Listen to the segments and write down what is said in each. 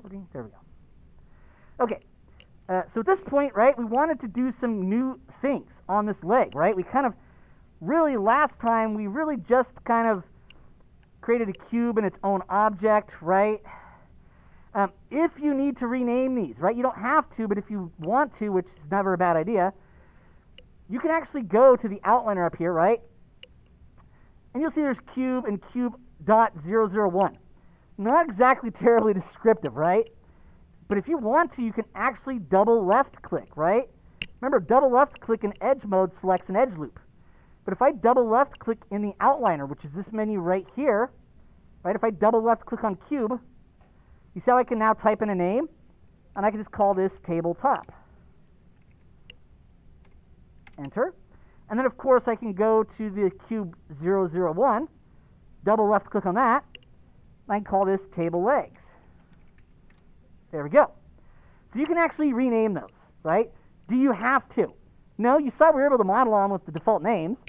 recording? There we go. Okay. Uh, so at this point, right, we wanted to do some new things on this leg, right? We kind of really last time we really just kind of created a cube and its own object, right? Um, if you need to rename these, right, you don't have to, but if you want to, which is never a bad idea, you can actually go to the outliner up here, right? And you'll see there's cube and cube dot zero zero one. Not exactly terribly descriptive, right? But if you want to, you can actually double left click, right? Remember, double left click in edge mode selects an edge loop. But if I double left click in the outliner, which is this menu right here, right? If I double left click on cube, you see how I can now type in a name? And I can just call this tabletop. Enter. And then, of course, I can go to the cube 001, double left click on that, I can call this table legs. There we go. So you can actually rename those, right? Do you have to? No, you saw we were able to model on with the default names.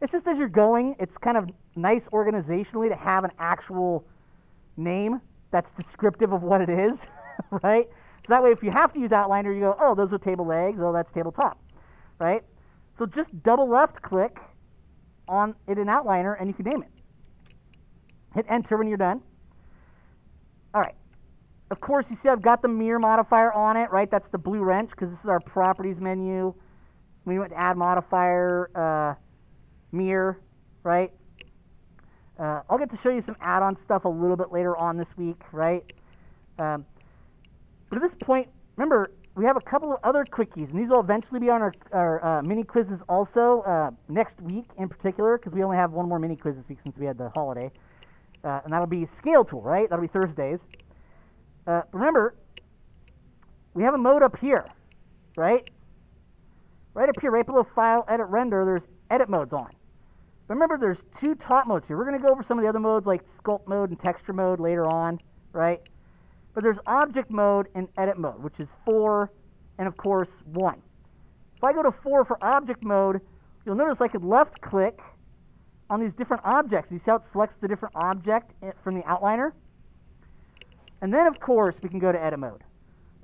It's just as you're going, it's kind of nice organizationally to have an actual name that's descriptive of what it is, right? So that way, if you have to use outliner, you go, oh, those are table legs, oh, that's tabletop, right? So just double left click on it in outliner and you can name it. Hit enter when you're done. All right. Of course, you see I've got the mirror modifier on it, right? That's the blue wrench because this is our properties menu. We went to add modifier, uh, mirror, right? Uh, I'll get to show you some add-on stuff a little bit later on this week, right? Um, but at this point, remember, we have a couple of other quickies, and these will eventually be on our, our uh, mini quizzes also uh, next week in particular, because we only have one more mini quiz this week since we had the holiday. Uh, and that'll be scale tool, right? That'll be Thursdays. Uh, remember, we have a mode up here, right? Right up here, right below File, Edit, Render, there's Edit modes on. But Remember, there's two top modes here. We're going to go over some of the other modes like Sculpt mode and Texture mode later on, right? But there's Object mode and Edit mode, which is 4 and, of course, 1. If I go to 4 for Object mode, you'll notice I could left-click on these different objects. You see how it selects the different object from the outliner? And then, of course, we can go to edit mode.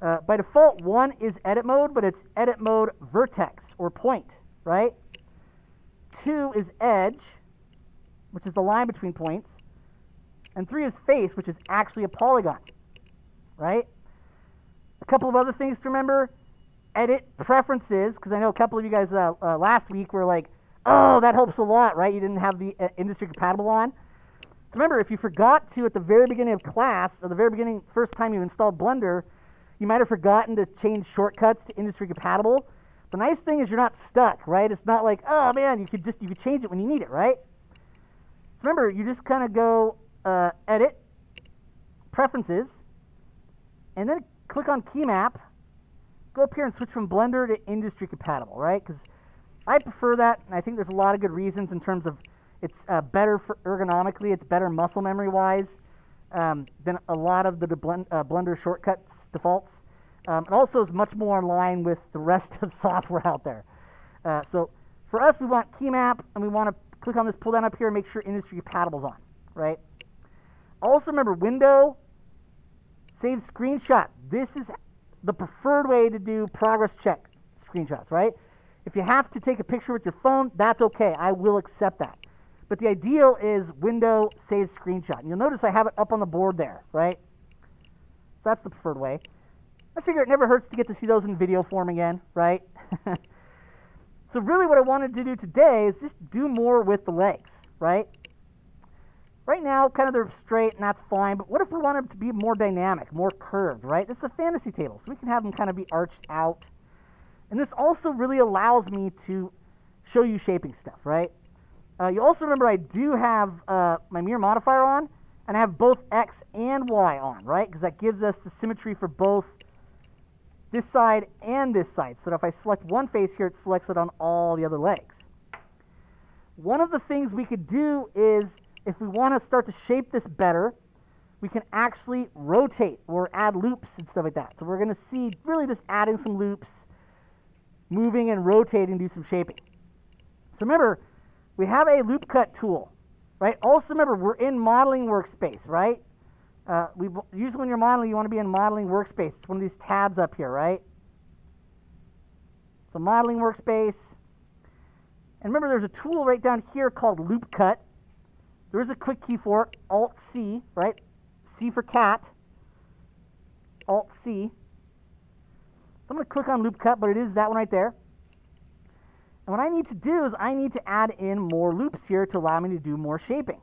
Uh, by default, 1 is edit mode, but it's edit mode vertex or point, right? 2 is edge, which is the line between points. And 3 is face, which is actually a polygon, right? A couple of other things to remember. Edit preferences, because I know a couple of you guys uh, uh, last week were like, oh, that helps a lot, right? You didn't have the uh, industry compatible on. So remember, if you forgot to at the very beginning of class, or the very beginning, first time you installed Blender, you might have forgotten to change shortcuts to industry compatible. The nice thing is you're not stuck, right? It's not like, oh man, you could just you could change it when you need it, right? So remember, you just kind of go uh, edit, preferences, and then click on key map. Go up here and switch from Blender to industry compatible, right? Because I prefer that, and I think there's a lot of good reasons in terms of it's uh, better for ergonomically. It's better muscle memory wise um, than a lot of the blend, uh, Blender shortcuts defaults. Um, it also is much more in line with the rest of software out there. Uh, so for us, we want key map, and we want to click on this pull down up here and make sure industry compatible is on, right? Also remember window, save screenshot. This is the preferred way to do progress check screenshots, right? If you have to take a picture with your phone, that's okay. I will accept that. But the ideal is window save screenshot. And you'll notice I have it up on the board there, right? So that's the preferred way. I figure it never hurts to get to see those in video form again, right? so really what I wanted to do today is just do more with the legs, right? Right now, kind of they're straight and that's fine, but what if we want them to be more dynamic, more curved, right? This is a fantasy table, so we can have them kind of be arched out. And this also really allows me to show you shaping stuff, right? Uh, you also remember I do have uh, my mirror modifier on, and I have both X and Y on, right? Because that gives us the symmetry for both this side and this side. So that if I select one face here, it selects it on all the other legs. One of the things we could do is, if we want to start to shape this better, we can actually rotate or add loops and stuff like that. So we're going to see really just adding some loops, moving and rotating, do some shaping. So remember, we have a loop cut tool, right? Also remember, we're in modeling workspace, right? Uh, we usually when you're modeling, you want to be in modeling workspace. It's one of these tabs up here, right? So modeling workspace. And remember, there's a tool right down here called Loop Cut. There is a quick key for it, Alt C, right? C for cat. Alt C. So I'm going to click on Loop Cut, but it is that one right there. And what I need to do is I need to add in more loops here to allow me to do more shaping.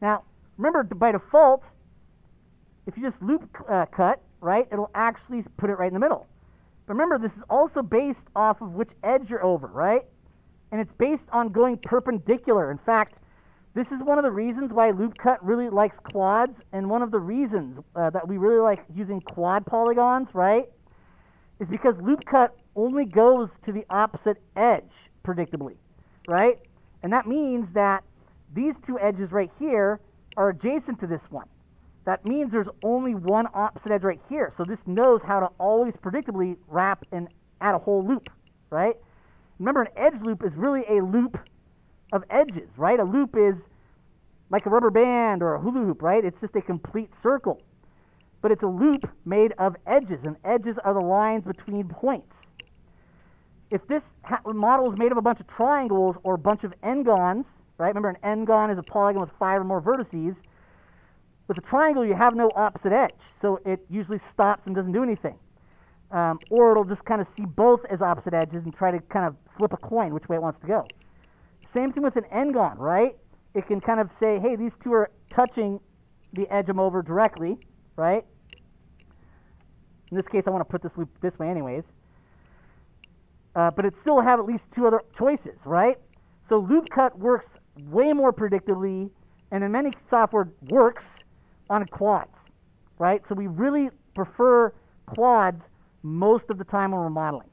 Now, remember, by default, if you just loop uh, cut, right, it'll actually put it right in the middle. But remember, this is also based off of which edge you're over, right? And it's based on going perpendicular. In fact, this is one of the reasons why loop cut really likes quads, and one of the reasons uh, that we really like using quad polygons, right, is because loop cut only goes to the opposite edge, predictably, right? And that means that these two edges right here are adjacent to this one. That means there's only one opposite edge right here. So this knows how to always predictably wrap and add a whole loop, right? Remember, an edge loop is really a loop of edges, right? A loop is like a rubber band or a hula hoop, right? It's just a complete circle. But it's a loop made of edges, and edges are the lines between points. If this model is made of a bunch of triangles or a bunch of n-gons, right? Remember, an n-gon is a polygon with five or more vertices. With a triangle, you have no opposite edge, so it usually stops and doesn't do anything. Um, or it'll just kind of see both as opposite edges and try to kind of flip a coin which way it wants to go. Same thing with an n-gon, right? It can kind of say, hey, these two are touching the edge I'm over directly, right? In this case, I want to put this loop this way anyways. Uh, but it still have at least two other choices, right? So loop cut works way more predictably, and in many software works on quads, right? So we really prefer quads most of the time when we're modeling.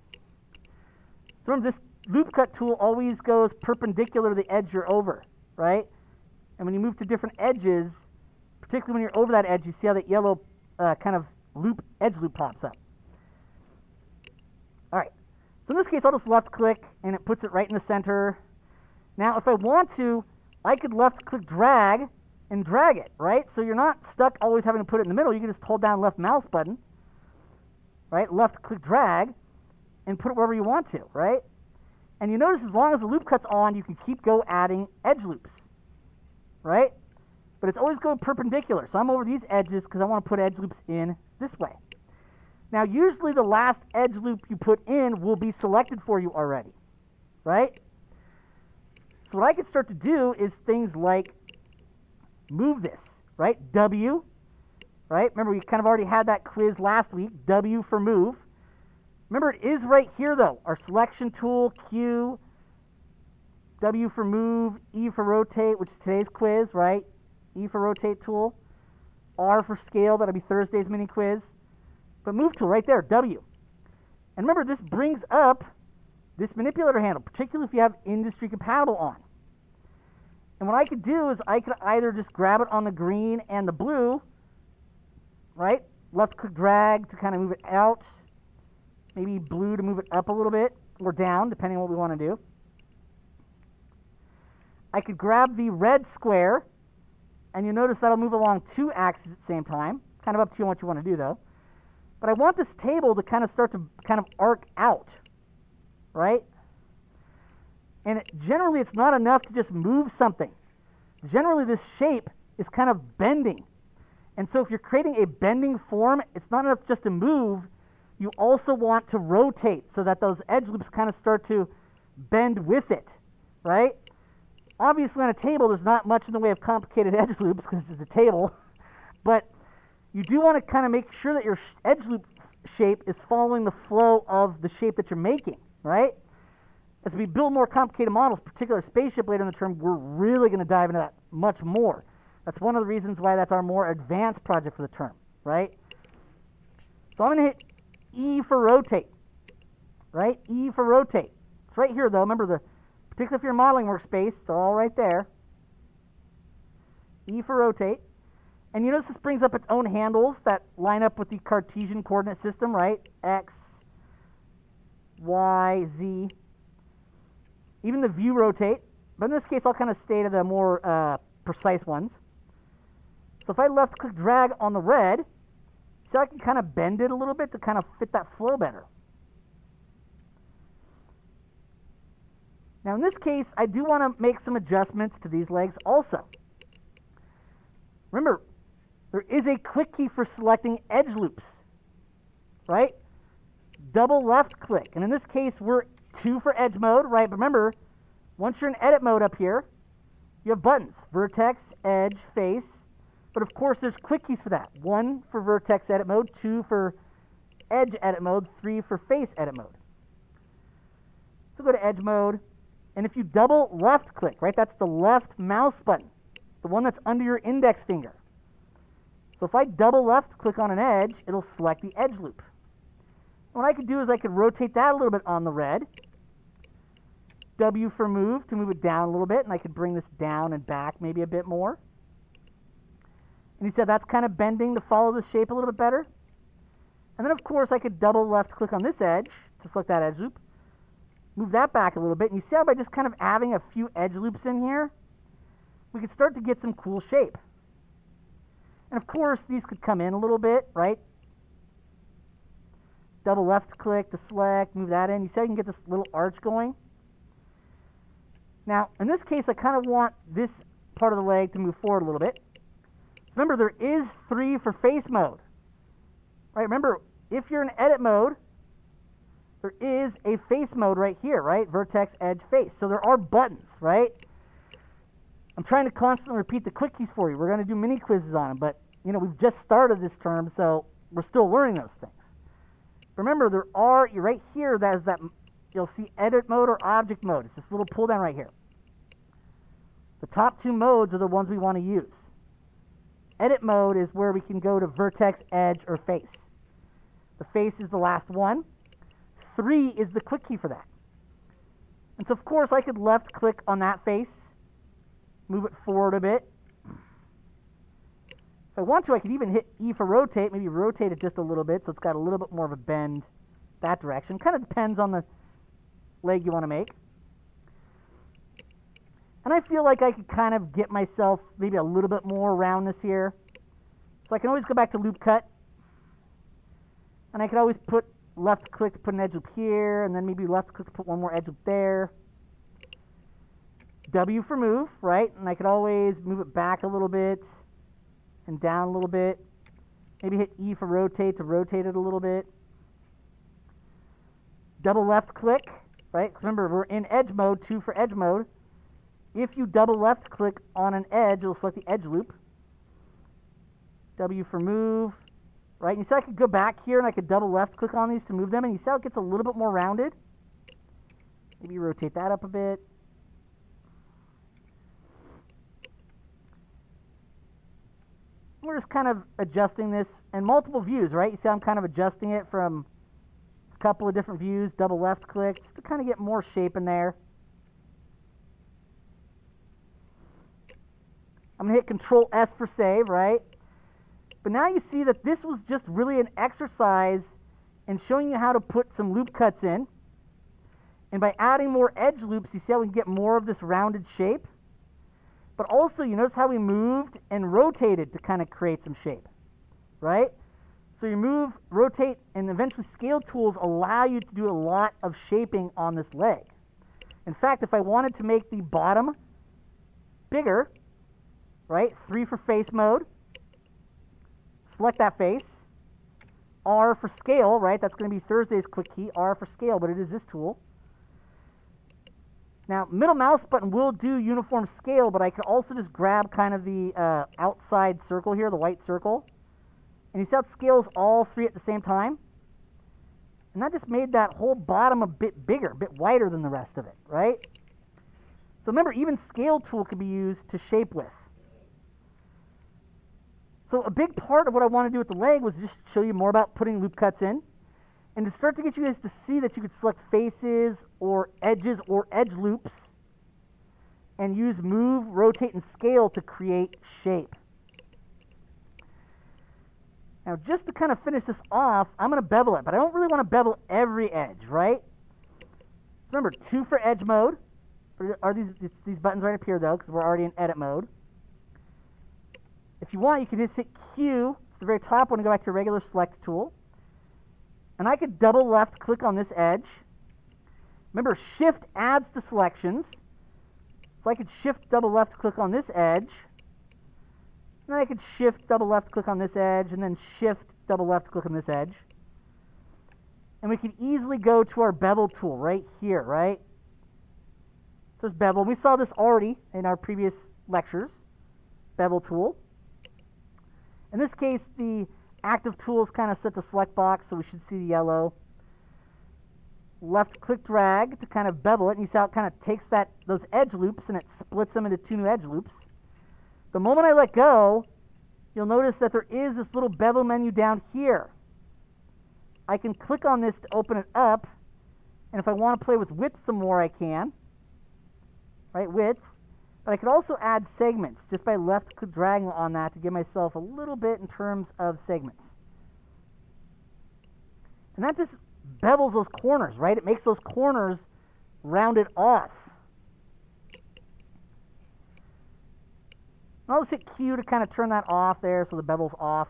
So remember, this loop cut tool always goes perpendicular to the edge you're over, right? And when you move to different edges, particularly when you're over that edge, you see how that yellow uh, kind of loop edge loop pops up. All right. So in this case, I'll just left click and it puts it right in the center. Now, if I want to, I could left click drag and drag it, right? So you're not stuck always having to put it in the middle. You can just hold down left mouse button, right? Left click drag and put it wherever you want to, right? And you notice as long as the loop cut's on, you can keep go adding edge loops, right? But it's always going perpendicular. So I'm over these edges because I want to put edge loops in this way. Now, usually the last edge loop you put in will be selected for you already, right? So what I can start to do is things like move this, right? W, right? Remember, we kind of already had that quiz last week, W for move. Remember, it is right here, though. Our selection tool, Q, W for move, E for rotate, which is today's quiz, right? E for rotate tool. R for scale, that'll be Thursday's mini quiz. But move tool right there, W. And remember, this brings up this manipulator handle, particularly if you have industry compatible on. And what I could do is I could either just grab it on the green and the blue, right? Left click drag to kind of move it out. Maybe blue to move it up a little bit or down, depending on what we want to do. I could grab the red square, and you notice that'll move along two axes at the same time. Kind of up to you on what you want to do, though. But I want this table to kind of start to kind of arc out, right? And it, generally, it's not enough to just move something. Generally, this shape is kind of bending. And so if you're creating a bending form, it's not enough just to move. You also want to rotate so that those edge loops kind of start to bend with it, right? Obviously, on a table, there's not much in the way of complicated edge loops because it's a table. But you do want to kind of make sure that your edge loop shape is following the flow of the shape that you're making, right? As we build more complicated models, particular spaceship later in the term, we're really going to dive into that much more. That's one of the reasons why that's our more advanced project for the term, right? So I'm going to hit E for rotate, right? E for rotate. It's right here, though. Remember, the particularly if you're modeling workspace, they're all right there. E for rotate. And you notice this brings up its own handles that line up with the Cartesian coordinate system, right? X, Y, Z. Even the view rotate. But in this case, I'll kind of stay to the more uh, precise ones. So if I left click drag on the red, see I can kind of bend it a little bit to kind of fit that flow better. Now in this case, I do want to make some adjustments to these legs also. Remember, there is a quick key for selecting edge loops, right? Double left click. And in this case, we're two for edge mode, right? But remember, once you're in edit mode up here, you have buttons, vertex, edge, face. But of course, there's quick keys for that. One for vertex edit mode, two for edge edit mode, three for face edit mode. So go to edge mode, and if you double left click, right, that's the left mouse button, the one that's under your index finger. So if I double left click on an edge, it'll select the edge loop. What I could do is I could rotate that a little bit on the red. W for move to move it down a little bit, and I could bring this down and back maybe a bit more. And he said that's kind of bending to follow the shape a little bit better. And then, of course, I could double left click on this edge to select that edge loop. Move that back a little bit. And you see how by just kind of adding a few edge loops in here, we could start to get some cool shape. And of course, these could come in a little bit, right? Double left click to select, move that in. You see how you can get this little arch going? Now, in this case, I kind of want this part of the leg to move forward a little bit. Remember, there is three for face mode. Right? Remember, if you're in edit mode, there is a face mode right here, right? Vertex, edge, face. So there are buttons, right? I'm trying to constantly repeat the quickies for you. We're going to do mini quizzes on them, but you know we've just started this term, so we're still learning those things. Remember, there are right here. That is that you'll see edit mode or object mode. It's this little pull down right here. The top two modes are the ones we want to use. Edit mode is where we can go to vertex, edge, or face. The face is the last one. Three is the quick key for that. And so, of course, I could left click on that face move it forward a bit. If I want to, I could even hit E for rotate, maybe rotate it just a little bit so it's got a little bit more of a bend that direction. Kind of depends on the leg you want to make. And I feel like I could kind of get myself maybe a little bit more roundness here. So I can always go back to loop cut. And I could always put left click to put an edge loop here, and then maybe left click to put one more edge loop there. W for move, right? And I could always move it back a little bit and down a little bit. Maybe hit E for rotate to rotate it a little bit. Double left click, right? Because remember, we're in edge mode, two for edge mode. If you double left click on an edge, it'll select the edge loop. W for move, right? And you see I could go back here and I could double left click on these to move them, and you see how it gets a little bit more rounded? Maybe rotate that up a bit. we're just kind of adjusting this in multiple views, right? You see I'm kind of adjusting it from a couple of different views, double left click, just to kind of get more shape in there. I'm going to hit Control S for save, right? But now you see that this was just really an exercise in showing you how to put some loop cuts in. And by adding more edge loops, you see how we can get more of this rounded shape? But also, you notice how we moved and rotated to kind of create some shape, right? So you move, rotate, and eventually scale tools allow you to do a lot of shaping on this leg. In fact, if I wanted to make the bottom bigger, right, three for face mode, select that face, R for scale, right, that's going to be Thursday's quick key, R for scale, but it is this tool. Now, middle mouse button will do uniform scale, but I could also just grab kind of the uh, outside circle here, the white circle. And you see how it scales all three at the same time? And that just made that whole bottom a bit bigger, a bit wider than the rest of it, right? So remember, even scale tool can be used to shape with. So a big part of what I want to do with the leg was just show you more about putting loop cuts in and to start to get you guys to see that you could select faces or edges or edge loops and use move, rotate, and scale to create shape. Now, just to kind of finish this off, I'm going to bevel it, but I don't really want to bevel every edge, right? So remember, two for edge mode. Are these these buttons right up here, though, because we're already in edit mode. If you want, you can just hit Q. It's the very top one to go back to your regular select tool. And I could double left click on this edge. Remember, shift adds to selections. So I could shift double left click on this edge. And then I could shift double left click on this edge and then shift double left click on this edge. And we could easily go to our bevel tool right here, right? So there's bevel. We saw this already in our previous lectures. Bevel tool. In this case, the active tool is kind of set to select box, so we should see the yellow. Left click drag to kind of bevel it, and you see how it kind of takes that those edge loops and it splits them into two new edge loops. The moment I let go, you'll notice that there is this little bevel menu down here. I can click on this to open it up, and if I want to play with width some more, I can. Right, width. But I could also add segments just by left dragging on that to give myself a little bit in terms of segments. And that just bevels those corners, right? It makes those corners rounded off. I'll just hit Q to kind of turn that off there so the bevel's off.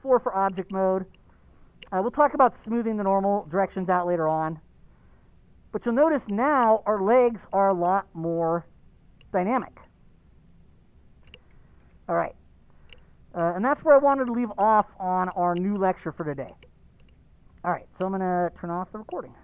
4 for object mode. Uh, we'll talk about smoothing the normal directions out later on. But you'll notice now our legs are a lot more dynamic. All right. Uh, and that's where I wanted to leave off on our new lecture for today. All right, so I'm going to turn off the recording.